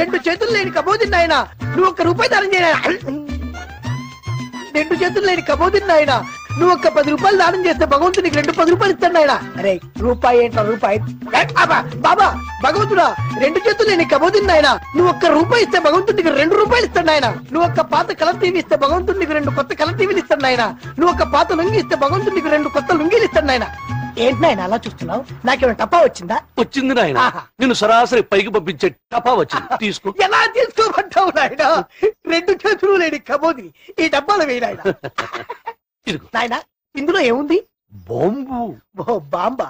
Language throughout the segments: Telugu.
రెండు చేతులు లేని కబోదిన్ నాయన నువ్వు ఒక్క రూపాయి దానం చేయనా? రెండు చేతులు లేని కబోదిన్ నాయన నువ్వు ఒక్క పది రూపాయలు దానం చేస్తే భగవంతుడు నీకు రెండు పది రూపాయలు ఇస్తాడు నాయన. అరే రూపాయి ఏంటో రూపాయి? బాబా భగవంతుడా రెండు చేతులు లేని కబోదింది ఆయన నువ్వు ఒక్క రూపాయి ఇస్తే భగవంతుడు నీకు రెండు రూపాయలు ఇస్తాడు ఆయన నువ్వు ఒక్క పాత కలర్ టీవీ ఇస్తే భగవంతుడు నీకు రెండు కొత్త కలర్ టీవీలు ఇస్తాడు ఆయన నువ్వు ఒక్క పాత లుంగి ఇస్తే భగవంతుడు నీకు రెండు కొత్త లుంగీలు ఇస్తాడు ఆయన ఏంటి నాయన అలా చూస్తున్నావు? నాకేమైనా టపా వచ్చిందా? వచ్చింది నాయన. ఆహా. నిన్ను సరాసరి పైకి పంపించే టపా వచ్చింది. తీసుకో. ఎలా తీసుకోమంటావు నాయన? రెండు చేతులు లేని కబోది. ఈ డబ్బాలు వేయి నాయన. ఇదిగో. నాయన ఇందులో ఏముంది? బాంబు. ఓ బాంబా.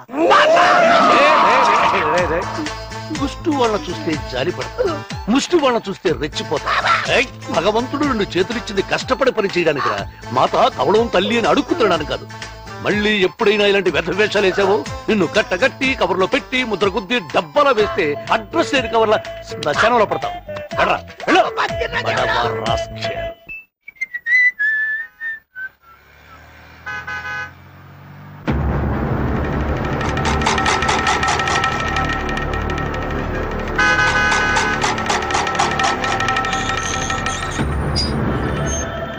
ముష్టి వాళ్ళ చూస్తే జాలిపడతా ముష్టి వాళ్ళ చూస్తే రెచ్చిపోతా ఏయ్, భగవంతుడు రెండు చేతులిచ్చింది కష్టపడి పని చేయడానికి రా మాత కవడం తల్లి అని అడుక్కుతున్నాను కాదు. మళ్ళీ ఎప్పుడైనా ఇలాంటి వ్యర్థ వేషాలు వేసావో నిన్ను కట్టగట్టి కవర్లో పెట్టి ముద్ర గుద్ది డబ్బాలో వేస్తే అడ్రస్ లేని కవర్ల శ్మశానంలో పడతావు.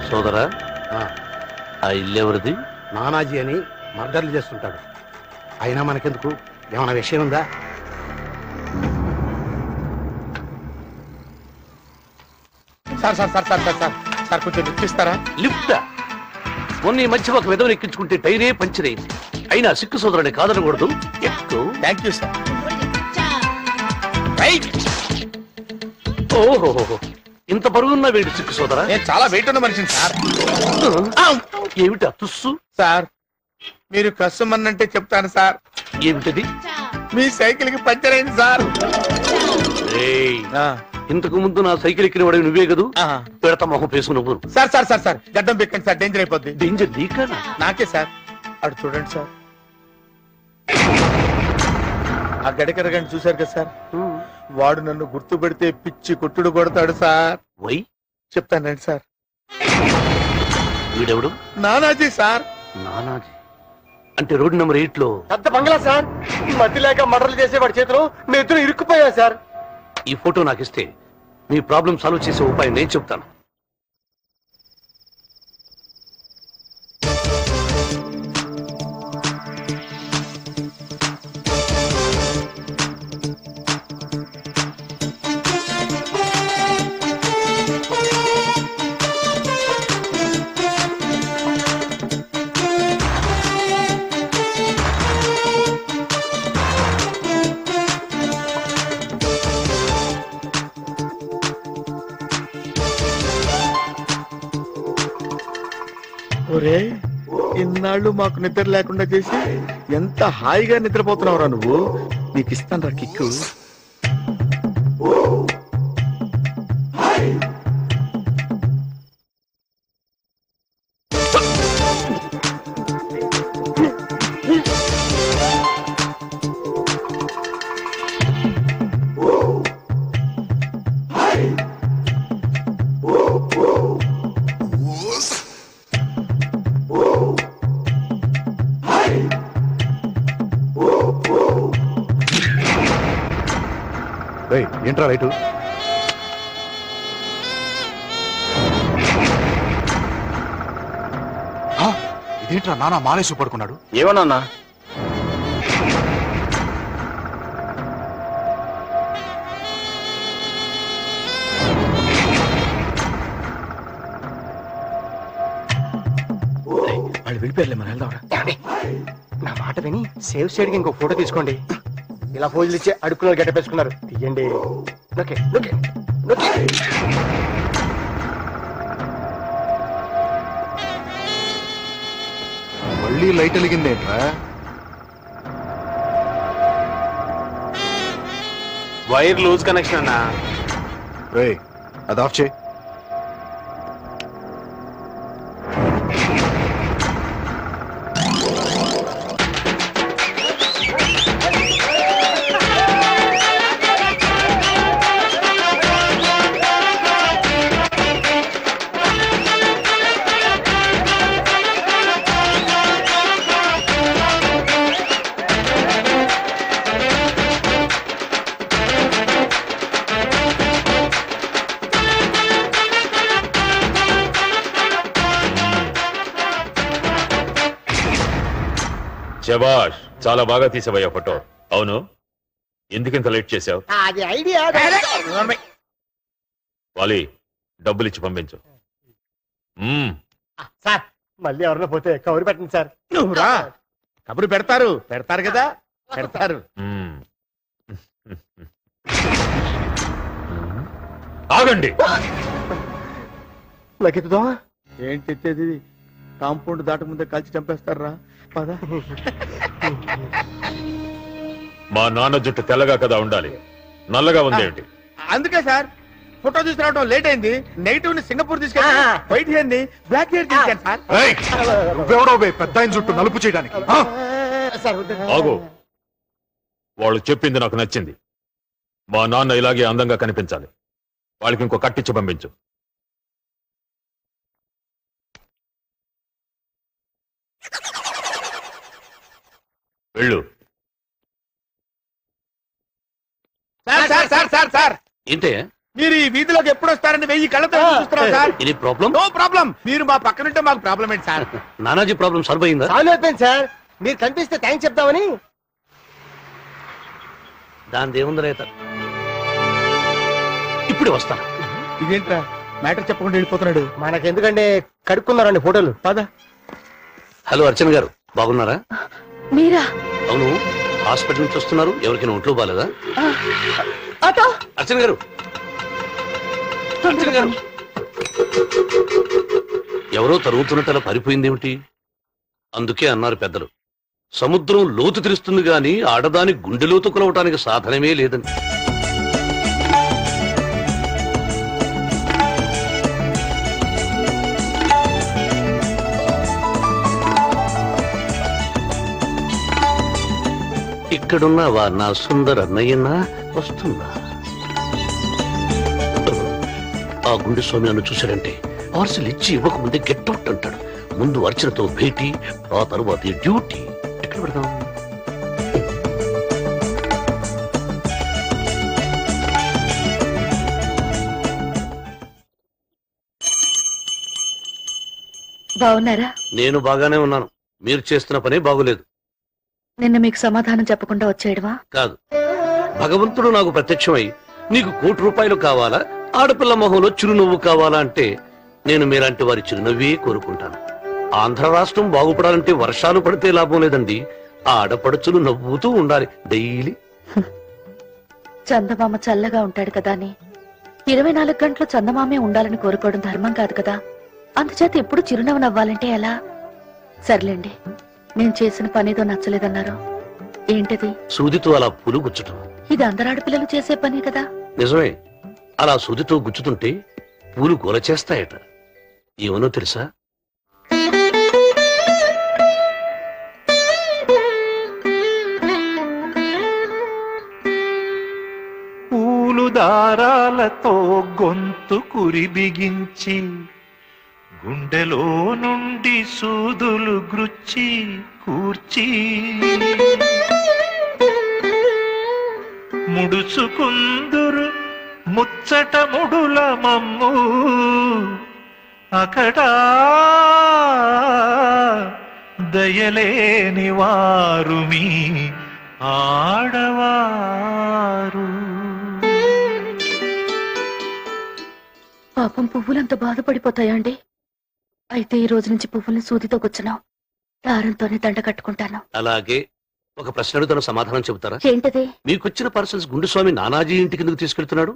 సోదరా ఆ ఇల్లు ఎవరిది? నానాజీ అని మర్డర్లు చేస్తుంటాడు. అయినా మనకెందుకు? ఏమైనా విషయం ఉందా sir sir sir sir sir sir sir కొంచెం ఇప్పిస్తారా లిఫ్ట్? మొన్న ఈ మధ్య ఒక విధవని ఎక్కించుకుంటే టైరే పంచర్ అయింది. అయినా సిక్కు సోదరుని కాదనకూడదు. ఎక్కు. థ్యాంక్ యూ సార్ ఓహో ఇంత బరువున్న వేడి సిక్కు సోదరా? నేను చాలా వెయిట్ ఉన్న మనిషిని సార్. ఏమిటా తుస్సు సార్ మీరు కస్టమర్ అంటే చెప్తాను సార్. ఏమిటది? మీ సైకిల్కి పంచర్ అయింది సార్. ఏయ్, ఆ, ఇంతకు ముందు నా సైకిల్ ఎక్కిన వాడు నువ్వే కదూ? ఆ. పెడతా మొహం పేసు నువ్వు. Sir sir sir sir. గడ్డం పెక్కండి సార్. డేంజర్ అయిపోద్ది. డేంజర్ నీకనా నాకే సార్. అటు చూడండి సార్. ఆ గడికర గంట చూశారు కదా సార్? వాడు నన్ను గుర్తుపెడితే పిచ్చి కొట్టుడు కొడతాడు సార్. వై చెప్తానండి సార్. వీడెవడు? నానాజీ సార్. నానాజీ. అంటే రోడ్ నెంబర్ ఎయిట్లో. పెద్ద బంగ్లా సార్. మధ్య లేక మర్డర్లు చేసేవాడి చేతిలో నెత్తులు ఇరుక్కుపోయా సార్. ఈ ఫోటో నాకు ఇస్తే మీ ప్రాబ్లం సాల్వ్ చేసే ఉపాయం నేను చెప్తాను. ఒరే ఇన్నాళ్ళు మాకు నిద్ర లేకుండా చేసి ఎంత హాయిగా నిద్రపోతున్నావురా నువ్వు? నీకు ఇస్తాను రా కిక్కు. ఏంట్రా రైటు ఇదేంట్రా నాన్న మాలేసి పడుకున్నాడు? ఏమన్నా వాళ్ళు వెళ్ళిపోయారులే మనం వెళ్దాం? నా మాట విని సేవ్ సైడ్కి ఇంకో ఫోటో తీసుకోండి. ఇలా ఫోజులు ఇచ్చి అడుక్కులో గడ్డపేసుకున్నారు తీయండి. ఓకే ఓకే ఓకే మళ్ళీ లైట్ వెలిగిందేంట్రా? వైర్ లూజ్ కనెక్షన్ అన్నా. అది ఆఫ్ చేయి. శబాష్ చాలా బాగా తీసావయ్యా ఫోటో. అవును? ఎందుకింత లేట్ చేసావు అది ఐడియా వాలి డబ్బులు ఇచ్చి పంపించు. మ్మ్. సార్ మళ్ళీ ఎవరైనా పోతే కవర్ పెట్టండి సార్. నువ్వు రా. కబురు పెడతారు. పెడతారు కదా. పెడతారు. మ్మ్. ఆగండి. లగెత్తుదామా ఏంటి ఎత్తేది కాంపౌండ్ దాట ముందే కాల్చి చంపేస్తారా? పద. మా నాన్న జుట్టు తెల్లగా కదా ఉండాలి. నల్లగా ఉందేంటి అందుకే సార్ ఫోటో తీసుకురావడం లేట్ అయింది. నెగిటివ్ని సింగపూర్ తీసుకెళ్ళి ఆ. వైట్ హెయిర్ని బ్లాక్ హెయిర్ తీసుకెళ్ళి సార్. నువ్వెవడో పెద్ద ఆయన చుట్టూ నలుపు చేయడానికి. ఆ? సార్ వద్దు. ఆగు. వాళ్ళు చెప్పింది నాకు నచ్చింది. మా నాన్న ఇలాగే అందంగా కనిపించాలి. వాళ్ళకి ఇంకో కట్టించి పంపించు. వెళ్ళు. Sir sir sir sir sir ఏంటే? మీరు ఈ వీధిలోకి ఎప్పుడు వస్తారని వెయ్యి కళ్ళతో చూస్తున్నాం sir. Any problem no problem. మీరు మా పక్కనుంటే మాకు ప్రాబ్లం ఏంటి సార్? నానాజీ ప్రాబ్లం సాల్వ్ అయిందా? చాలు అయిపోయింది సార్. మీరు కనిపిస్తే థ్యాంక్స్ చెప్తామని. దాని దేవుంది రేత ఇప్పుడే వస్తాను ఇదేంట్రా? మ్యాటర్ చెప్పకుండా వెళ్ళిపోతున్నాడు. మనకెందుకంటే కడుక్కున్నారండి ఫోటోలు. పద. హలో అర్చన గారు. బాగున్నారా? మీరా? అవును. హాస్పిటల్ నుంచి వస్తున్నారు. ఎవరికైనా ఒంట్లో బాలేదా? ఆటో అర్చన గారు. అర్చన గారు. ఎవరో తరుగుతున్నట్టు అలా పారిపోయింది ఏమిటి అందుకే అన్నారు పెద్దలు. సముద్రం లోతు తెలుస్తుంది గాని ఆడదాని గుండె లోతు కొలవటానికి సాధనమే లేదని. ఇక్కడున్నావా నా సుందర అన్నయ్యన్నా వస్తున్నా. ఆ గుండె స్వామి నన్ను చూశాడంటే పార్సల్ ఇచ్చి ఇవ్వకముందే గెట్అవుట్ అంటాడు. ముందు అర్చనతో భేటీ ఆ తరువాత డ్యూటీ. ఎక్కడ పెడదాం? బాగున్నారా? నేను బాగానే ఉన్నాను. మీరు చేస్తున్న పనే బాగులేదు. నిన్న మీకు సమాధానం చెప్పకుండా వచ్చేయడమా? కాదు. భగవంతుడు నాకు ప్రత్యక్షమై నీకు కోటి రూపాయలు కావాలా? ఆడపిల్ల మొహంలో చిరునవ్వు కావాలా అంటే నేను మీలాంటి వారి చిరునవ్వే కోరుకుంటాను. ఆంధ్ర రాష్ట్రం బాగుపడాలంటే వర్షాలు పడితే లాభం లేదండి. ఆడపడుచులు నవ్వుతూ ఉండాలి. డైలీ. చందమామ చల్లగా ఉంటాడు కదా అని. ఇరవై నాలుగు గంటలు చందమామే ఉండాలని కోరుకోవడం ధర్మం కాదు కదా. అందుచేత ఎప్పుడు చిరునవ్వు నవ్వాలంటే ఎలా? సర్లేండి. నేను చేసిన పనేదో నచ్చలేదన్నారు. ఏంటది? సూదితో అలా పులు గుచ్చటం ఇది అందరాడు పిల్లలు చేసే పనే కదా. నిజమే. అలా సూదితో గుచ్చుతుంటే పూలు గోల చేస్తాయట. ఏమనో తెలుసా? పూలు దారాలతో గొంతు కురి బిగించి గుండెలో నుండి సూదులు గ్రుచ్చి కూర్చి ముడుచుకుందురు ముచ్చట ముడుల మమ్ము అకడా దయలేని వారు మీ ఆడవారు. పాపం పువ్వులంత బాధపడిపోతాయా అండి అయితే ఈ రోజు నుంచి పువ్వుల్ని సూదితో గుచ్చను దారంతోనే దండ కట్టుకుంటాను. అలాగే ఒక ప్రశ్న అడుగుతాను సమాధానం చెబుతారా? ఏంటది? మీకొచ్చిన పార్సల్స్ గుండెస్వామి నానాజీ ఇంటికి ఎందుకు తీసుకెళ్తున్నాడు?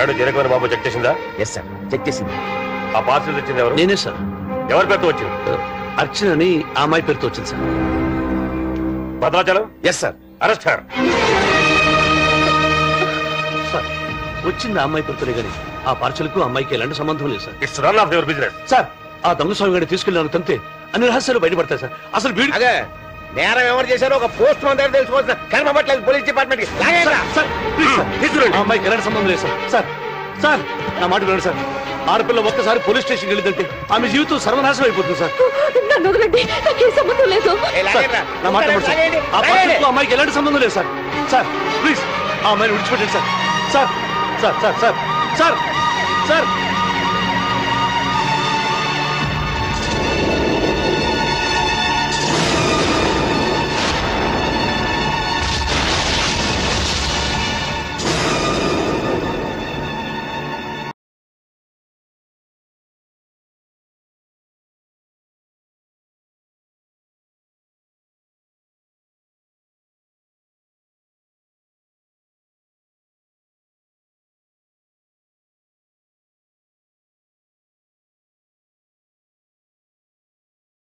స్కాడు జనకమని బాబు చెక్ చేసిందా? ఎస్ సార్ చెక్ చేసింది. ఆ పార్సల్ తెచ్చింది ఎవరు? నేనే సార్ ఎవరి పేరుతో వచ్చింది? అర్చన అని ఆ అమ్మాయి పేరుతో వచ్చింది sir Bhadrachalam? Yes sir arrest sir వచ్చింది ఆ అమ్మాయి పెడుతులే గాని ఆ పార్సల్కు అమ్మాయికి ఎలాంటి సంబంధం లేదు sir it's none of your business sir ఆ దొంగ స్వామి గారిని తీసుకెళ్ళాను తంతే అన్ని రహస్యాలు బయటపడతాయి సార్ అసలు వీడి అదే నేరం ఎవరు చేశారో ఒక పోస్ట్ మన దగ్గర తెలుసుకోవాల్సిన కనపట్లేదు పోలీస్ డిపార్ట్మెంట్కి లాగేయండి రా. సార్ ప్లీజ్ సార్ తీసుకురండి. ఆ అమ్మాయికి ఎలాంటి సంబంధం లేదు సార్. సార్ సార్ నా మాట వినండి సార్. ఆడపిల్ల ఒక్కసారి పోలీస్ స్టేషన్కి వెళ్ళిందంటే ఆమె జీవితం సర్వనాశనం అయిపోతుంది సార్. సంబంధం లేదు. నా మాట ఆ అమ్మాయికి ఎలాంటి సంబంధం లేదు సార్. సార్ ప్లీజ్ ఆ అమ్మాయిని విడిచిపెట్టండి sir. Sir sir sir sir sir sir